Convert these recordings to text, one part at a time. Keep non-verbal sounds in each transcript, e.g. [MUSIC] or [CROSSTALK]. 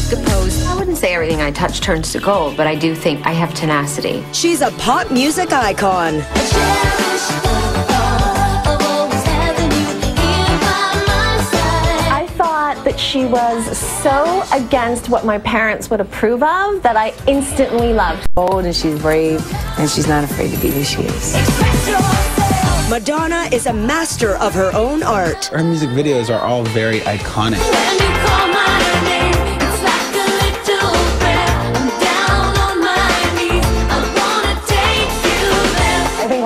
strike a pose. I wouldn't say everything I touch turns to gold, but I do think I have tenacity. She's a pop music icon. I thought that she was so against what my parents would approve of that I instantly loved. Bold and she's brave and she's not afraid to be who she is. Madonna is a master of her own art. Her music videos are all very iconic.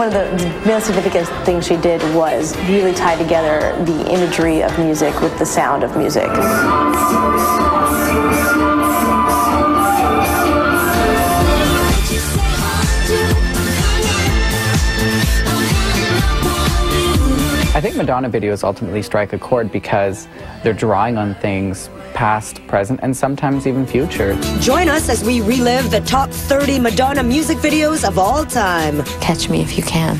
One of the most significant things she did was really tie together the imagery of music with the sound of music. I think Madonna videos ultimately strike a chord because they're drawing on things past, present, and sometimes even future. Join us as we relive the top 30 Madonna music videos of all time. Catch me if you can.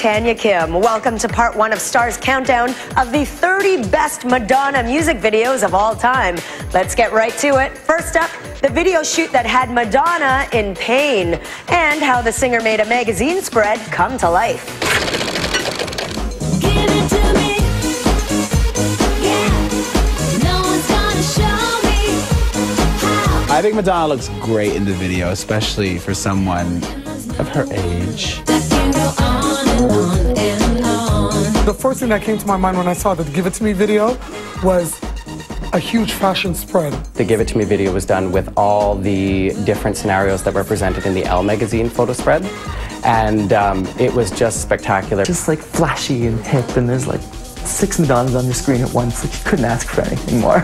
Tanya Kim. Welcome to part one of Star's countdown of the 30 best Madonna music videos of all time. Let's get right to it. First up, the video shoot that had Madonna in pain, and how the singer made a magazine spread come to life. I think Madonna looks great in the video, especially for someone of her age. The first thing that came to my mind when I saw the Give It To Me video was a huge fashion spread. The Give It To Me video was done with all the different scenarios that were presented in the Elle magazine photo spread. And um, it was just spectacular. Just like flashy and hip, and there's like six Madonnas on your screen at once. Like you couldn't ask for anything more.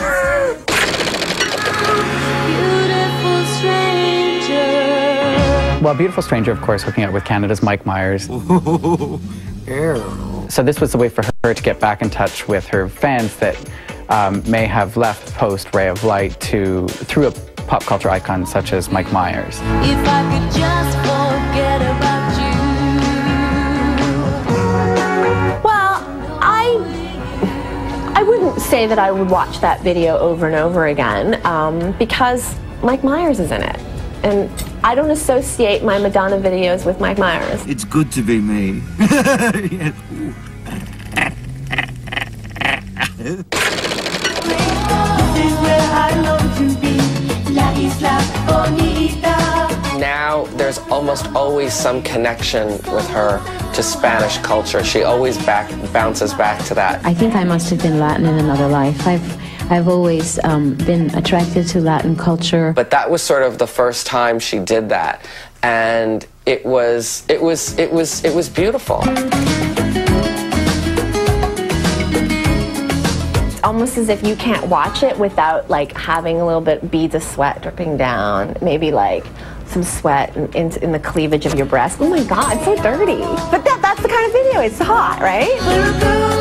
Well, Beautiful Stranger, of course, hooking up with Canada's Mike Myers. [LAUGHS] So this was a way for her to get back in touch with her fans that um, may have left post Ray of Light to through a pop culture icon such as Mike Myers. If I could just forget about Well, I I wouldn't say that I would watch that video over and over again um, because Mike Myers is in it, and I don't associate my Madonna videos with Mike Myers. It's good to be me. Now there's almost always some connection with her to Spanish culture. She always back bounces back to that. I think I must have been Latin in another life. I've, I've always um, been attracted to Latin culture. But that was sort of the first time she did that, and it was it was it was it was beautiful. Almost as if you can't watch it without like having a little bit beads of sweat dripping down, maybe like some sweat in, in, in the cleavage of your breast. Oh my God, so dirty. But that, that's the kind of video. It's hot, right?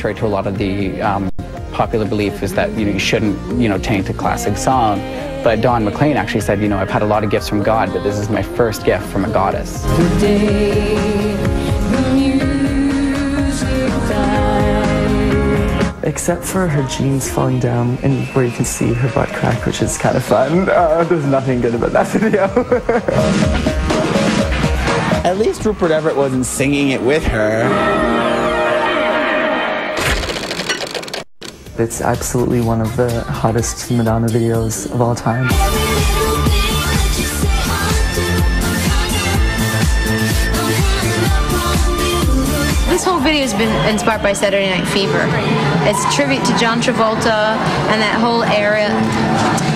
Contrary to a lot of the um, popular belief is that you know you shouldn't you know taint a classic song. But Don McLean actually said, you know, I've had a lot of gifts from God, but this is my first gift from a goddess. Except for her jeans falling down and where you can see her butt crack, which is kind of fun. Uh, there's nothing good about that [LAUGHS] video. At least Rupert Everett wasn't singing it with her. It's absolutely one of the hottest Madonna videos of all time. This whole video has been inspired by Saturday Night Fever. It's a tribute to John Travolta and that whole era,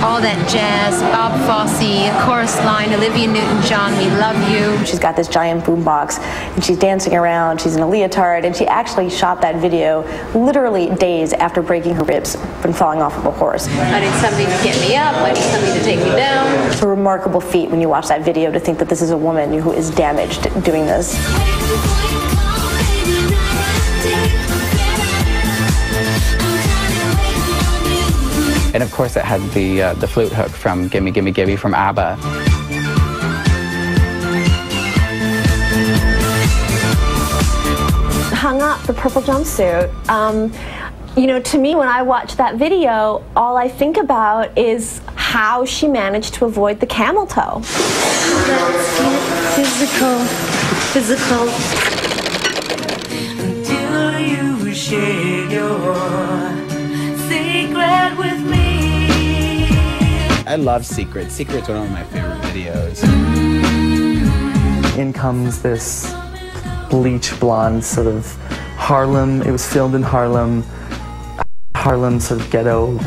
all that jazz, Bob Fosse, chorus line, Olivia Newton-John, "We Love You." She's got this giant boombox and she's dancing around. She's in a leotard and she actually shot that video literally days after breaking her ribs from falling off of a horse. I need something to get me up. I need something to take me down. It's a remarkable feat when you watch that video to think that this is a woman who is damaged doing this. And of course, it had the uh, the flute hook from "Gimme, Gimme, Gimme" from ABBA. Hung up the purple jumpsuit. Um, you know, to me, when I watch that video, all I think about is how she managed to avoid the camel toe. Let's get physical, physical. I love Secret. Secret's one of my favorite videos. In comes this bleach blonde sort of Harlem. It was filmed in Harlem. Harlem sort of ghetto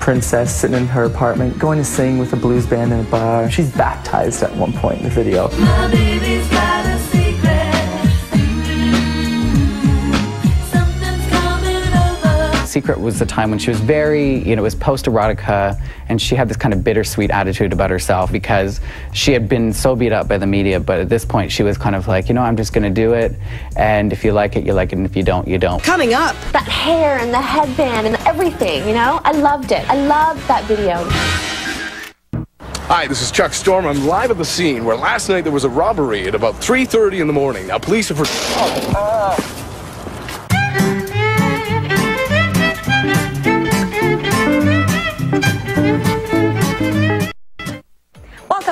princess sitting in her apartment, going to sing with a blues band in a bar. She's baptized at one point in the video. Secret was the time when she was very, you know, it was post erotica, and she had this kind of bittersweet attitude about herself because she had been so beat up by the media, but at this point she was kind of like, you know, I'm just going to do it, and if you like it, you like it, and if you don't, you don't. Coming up, that hair and the headband and everything, you know? I loved it. I loved that video. Hi, this is Chuck Storm. I'm live at the scene where last night there was a robbery at about 3.30 in the morning. Now, police have... Oh, oh.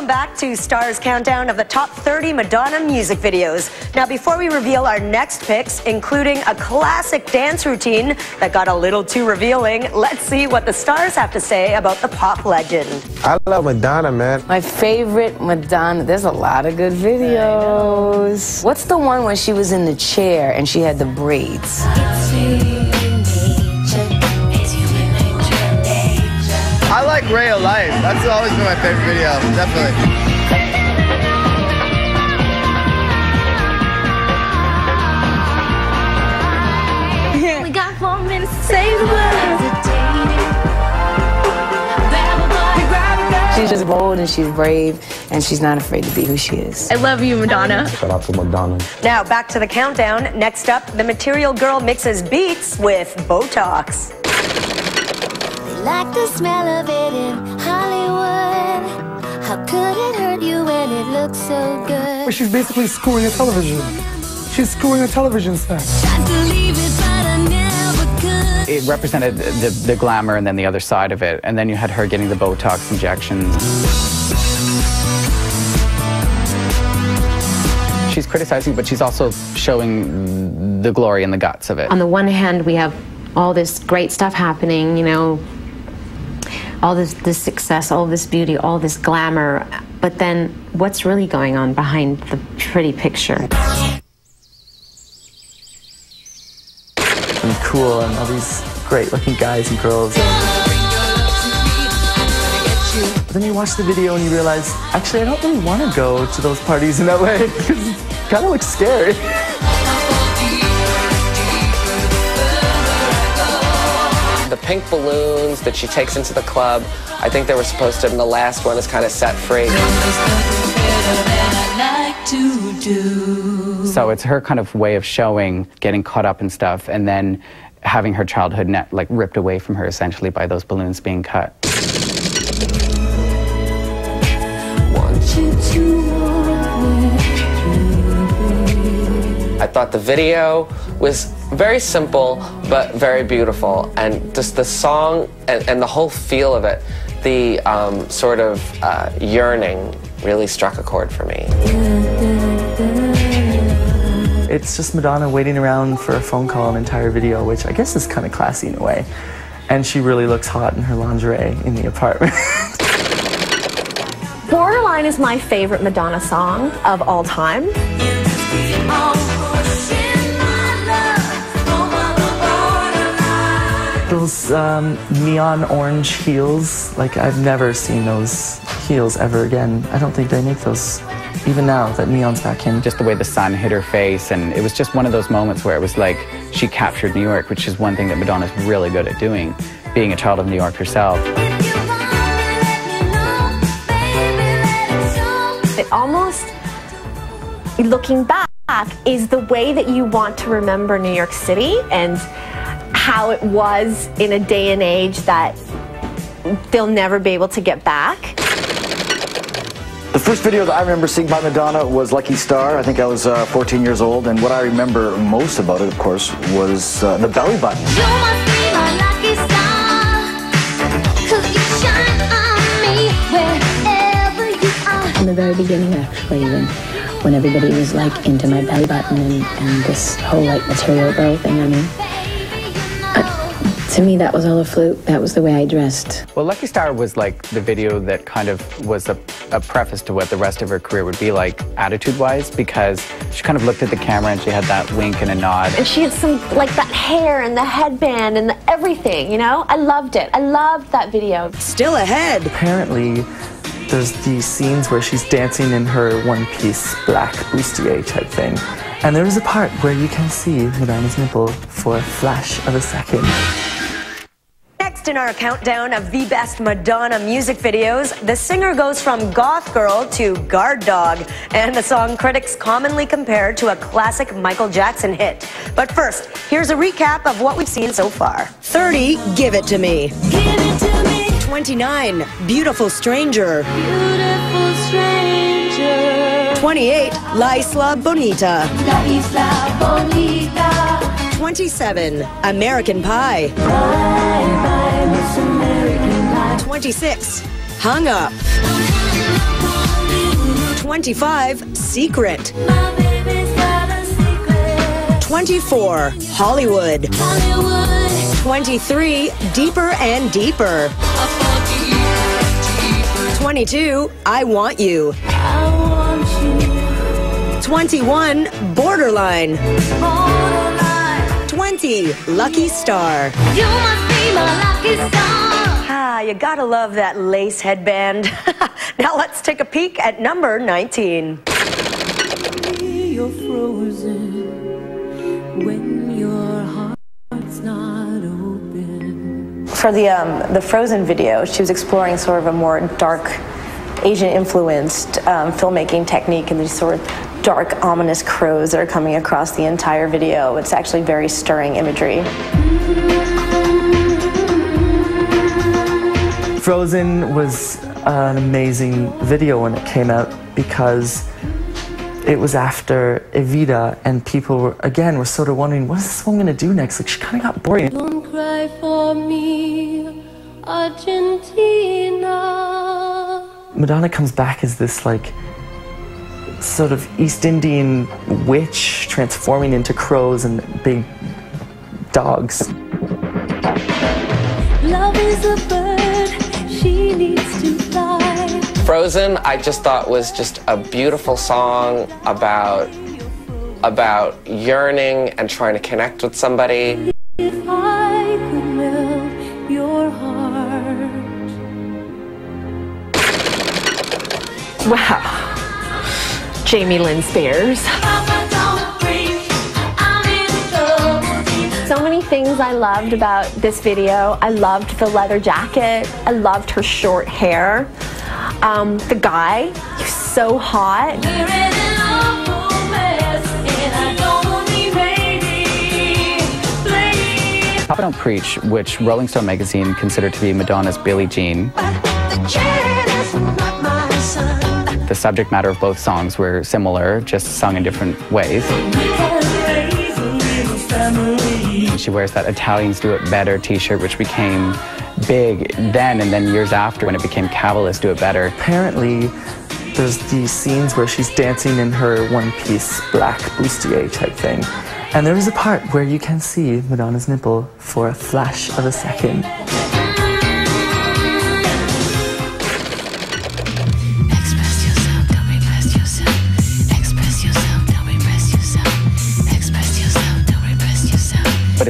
Welcome back to Stars Countdown of the top 30 Madonna music videos. Now, before we reveal our next picks, including a classic dance routine that got a little too revealing, let's see what the stars have to say about the pop legend. I love Madonna, man. My favorite Madonna, there's a lot of good videos. What's the one where she was in the chair and she had the braids? I like Ray of Life. That's always been my favorite video, definitely. We got four minutes to say the words. She's just bold and she's brave and she's not afraid to be who she is. I love you, Madonna. Shout out to Madonna. Now, back to the countdown. Next up, the Material Girl mixes beats with Botox. Like the smell of it in Hollywood. How could it hurt you when it looks so good? Where she's basically screwing a television. She's screwing a television set. Tried to leave it, but I never could. It represented the, the glamour and then the other side of it, and then you had her getting the Botox injections. She's criticizing, but she's also showing the glory and the guts of it. On the one hand, we have all this great stuff happening, you know, all this, this success, all this beauty, all this glamour, but then what's really going on behind the pretty picture? And cool and all these great looking guys and girls. Then you watch the video and you realize, actually, I don't really want to go to those parties in LA [LAUGHS] because it kind of looks scary. The pink balloons that she takes into the club, I think they were supposed to, and the last one, is kind of set free. So it's her kind of way of showing getting caught up in stuff and then having her childhood net like ripped away from her essentially by those balloons being cut. I thought the video was very simple but very beautiful, and just the song and, and the whole feel of it, the um, sort of uh, yearning, really struck a chord for me. It's just Madonna waiting around for a phone call an entire video, which I guess is kind of classy in a way. And she really looks hot in her lingerie in the apartment. [LAUGHS] Borderline is my favorite Madonna song of all time. Those um, neon orange heels, like I've never seen those heels ever again. I don't think they make those even now that neon's back in. Just the way the sun hit her face, and it was just one of those moments where it was like she captured New York, which is one thing that Madonna's really good at doing, being a child of New York herself. It almost, looking back, is the way that you want to remember New York City and how it was in a day and age that they'll never be able to get back. The first video that I remember seeing by Madonna was Lucky Star. I think I was uh, 14 years old, and what I remember most about it, of course, was uh, the belly button. From the very beginning, actually, when, when everybody was like into my belly button and, and this whole like material girl thing, I mean, to me, that was all a fluke. That was the way I dressed. Well, Lucky Star was like the video that kind of was a, a preface to what the rest of her career would be like attitude-wise because she kind of looked at the camera and she had that wink and a nod. And she had some, like that hair and the headband and the, everything, you know? I loved it. I loved that video. Still ahead. Apparently, there's these scenes where she's dancing in her one-piece black bustier type thing. And there is a part where you can see Madonna's nipple for a flash of a second. Next in our countdown of the best Madonna music videos, the singer goes from goth girl to guard dog, and the song critics commonly compare to a classic Michael Jackson hit. But first, here's a recap of what we've seen so far. 30, Give It To Me. 29, Beautiful Stranger. 28, La Isla Bonita. 27, American Pie. 26, Hung Up. 25, Secret. 24, Hollywood. 23, Deeper and Deeper. 22, I Want You. 21, Borderline. 20, Lucky Star. Ah, you gotta love that lace headband. [LAUGHS] now let's take a peek at number 19. You're frozen when your heart's not open. For the um, the Frozen video, she was exploring sort of a more dark, Asian influenced um, filmmaking technique and these sort of dark, ominous crows that are coming across the entire video. It's actually very stirring imagery. Frozen was an amazing video when it came out because it was after Evita, and people were again were sort of wondering, what is this one gonna do next? Like she kind of got boring. Don't cry for me, Argentina. Madonna comes back as this like sort of East Indian witch transforming into crows and big dogs. Love is a bird, she needs to fly. Frozen, I just thought was just a beautiful song about about yearning and trying to connect with somebody. If I could melt your heart. Wow. Jamie Lynn Spears. So many things I loved about this video. I loved the leather jacket. I loved her short hair. Um, the guy, he's so hot. Papa Don't Preach, which Rolling Stone magazine considered to be Madonna's Billie Jean. The subject matter of both songs were similar, just sung in different ways. She wears that Italians Do It Better t shirt, which became big then and then years after when it became Kabbalist Do It Better. Apparently, there's these scenes where she's dancing in her one-piece black bustier type thing. And there is a part where you can see Madonna's nipple for a flash of a second.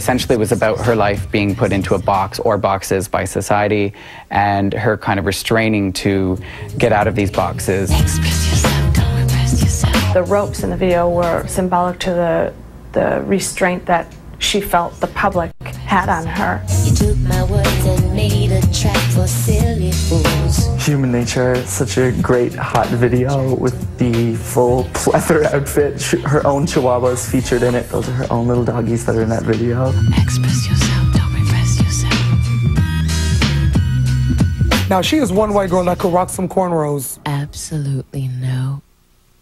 Essentially, it was about her life being put into a box or boxes by society and her kind of restraining to get out of these boxes. The ropes in the video were symbolic to the, the restraint that she felt the public had on her. You took my words and made a track for silly fools. Human Nature, such a great hot video with the full pleather outfit. Her own chihuahuas featured in it. Those are her own little doggies that are in that video. Express yourself, don't repress yourself. Now, she is one white girl that could rock some cornrows. Absolutely no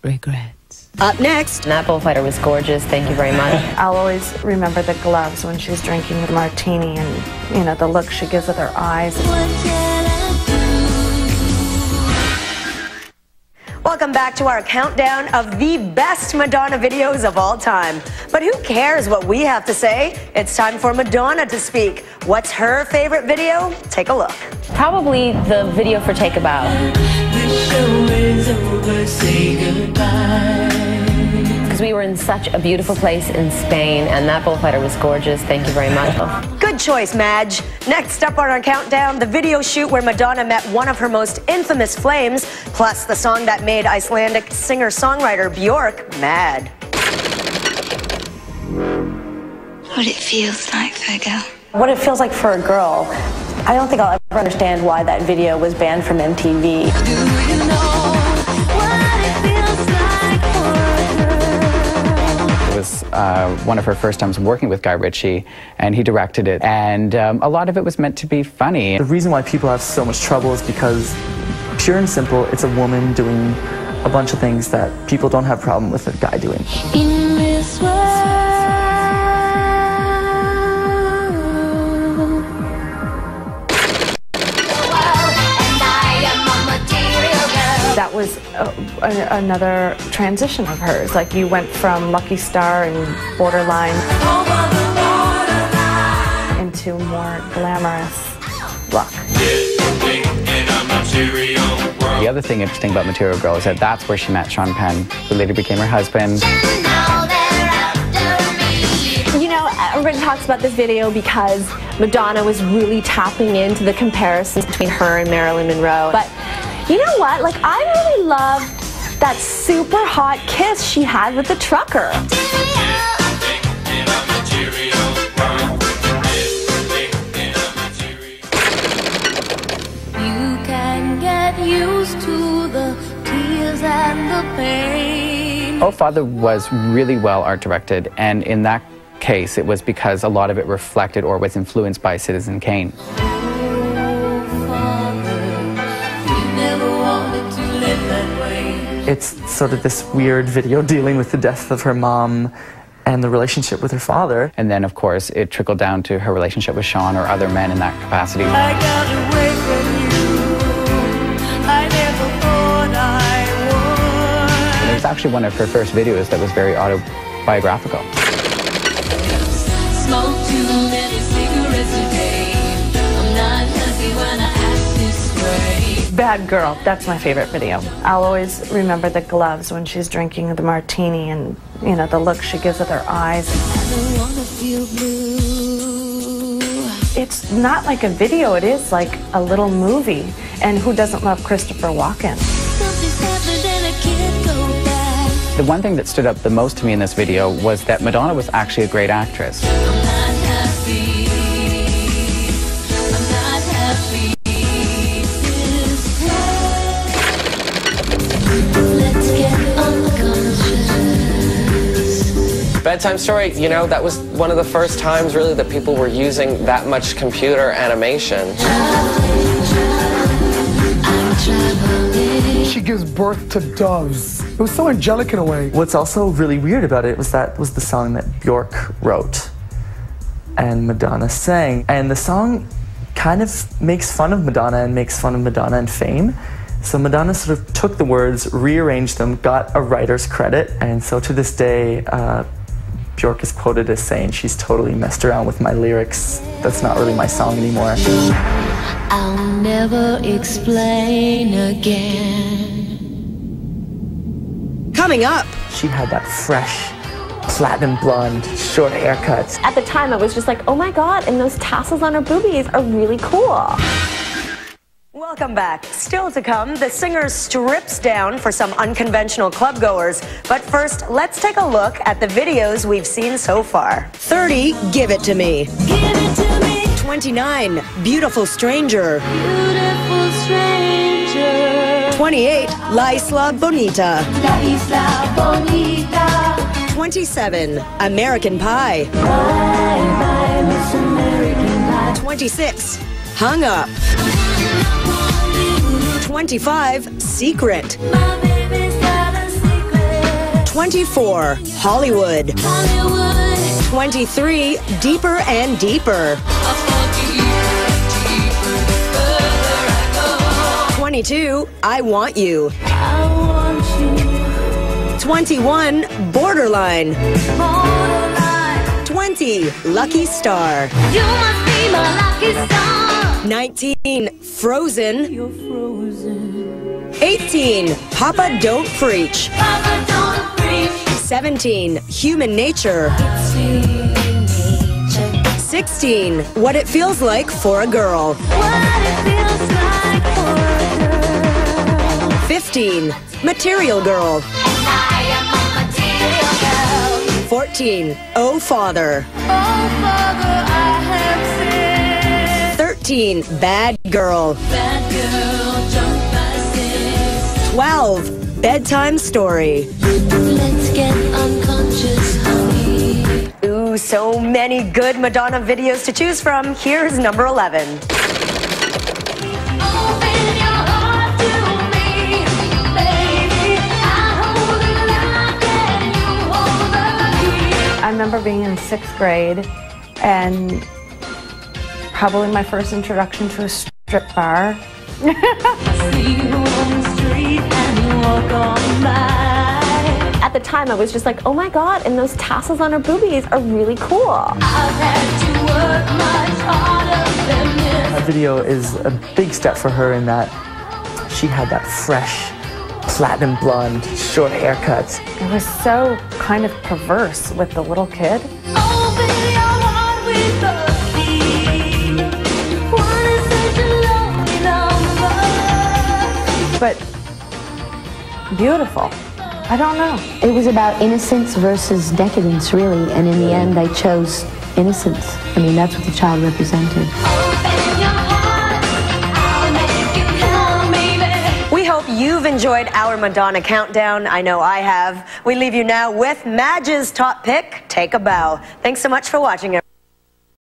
regrets. Up next, That bullfighter was gorgeous. Thank you very much. [LAUGHS] I'll always remember the gloves when she's drinking the martini and, you know, the look she gives with her eyes. Welcome back to our countdown of the best Madonna videos of all time. But who cares what we have to say? It's time for Madonna to speak. What's her favorite video? Take a look. Probably the video for Take a Bow. Because we were in such a beautiful place in Spain, and that bullfighter was gorgeous. Thank you very much. [LAUGHS] Good choice, Madge. Next up on our countdown, the video shoot where Madonna met one of her most infamous flames, plus the song that made Icelandic singer-songwriter Bjork mad. What it feels like for a girl. What it feels like for a girl, I don't think I'll ever understand why that video was banned from MTV. Uh, one of her first times working with Guy Ritchie, and he directed it. And um, a lot of it was meant to be funny. The reason why people have so much trouble is because, pure and simple, it's a woman doing a bunch of things that people don't have problem with a guy doing. Was uh, a, another transition of hers. Like you went from Lucky Star and Borderline into more glamorous look. The other thing interesting about Material Girl is that that's where she met Sean Penn, who later became her husband. You know, everybody talks about this video because Madonna was really tapping into the comparisons between her and Marilyn Monroe. But you know what? Like, I really loved that super hot kiss she had with the trucker. You can get used to the tears and the pain. Oh Father was really well art directed, and in that case, it was because a lot of it reflected or was influenced by Citizen Kane. It's sort of this weird video dealing with the death of her mom and the relationship with her father. And then, of course, it trickled down to her relationship with Sean or other men in that capacity. I got away from you. I never thought I would. It was actually one of her first videos that was very autobiographical. Bad Girl, that's my favorite video. I'll always remember the gloves when she's drinking the martini and, you know, the look she gives with her eyes. It's not like a video, it is like a little movie. And who doesn't love Christopher Walken? The one thing that stood up the most to me in this video was that Madonna was actually a great actress. Bedtime story, you know, that was one of the first times really that people were using that much computer animation. She gives birth to doves. It was so angelic in a way. What's also really weird about it was that was the song that Bjork wrote and Madonna sang. And the song kind of makes fun of Madonna and makes fun of Madonna and fame. So Madonna sort of took the words, rearranged them, got a writer's credit, and so to this day, uh, Bjork is quoted as saying she's totally messed around with my lyrics. That's not really my song anymore. I'll never explain again. Coming up, She had that fresh, platinum blonde, short haircut. At the time, I was just like, oh my god, and those tassels on her boobies are really cool. Welcome back. Still to come, the singer strips down for some unconventional club goers. But first, let's take a look at the videos we've seen so far. 30, Give It To Me. Give it to me, 29, Beautiful Stranger. beautiful stranger. 28, La Isla Bonita. La isla bonita. 27, American Pie. Bye, bye, Miss American Pie. 26, Hung Up. 25, Secret. 24, Hollywood. 23, Deeper and Deeper. 22, I Want You. 21, Borderline. 20, Lucky Star. 19, Frozen. 18, Papa Don't Preach. 17, Human Nature. 16, What It Feels Like for a Girl. 15, Material Girl. 14, Oh Father. 13, Bad Girl. 12, Bedtime Story. Let's get unconscious, honey. Ooh, so many good Madonna videos to choose from. Here's number 11. I remember being in sixth grade and probably my first introduction to a strip bar. At the time, I was just like, oh my god, and those tassels on her boobies are really cool. That video is a big step for her in that she had that fresh, platinum blonde, short haircut. It was so kind of perverse with the little kid. But beautiful. I don't know. It was about innocence versus decadence, really, and in the end, I chose innocence. I mean, that's what the child represented. We hope you've enjoyed our Madonna countdown. I know I have. We leave you now with Madge's top pick, Take a Bow. Thanks so much for watching.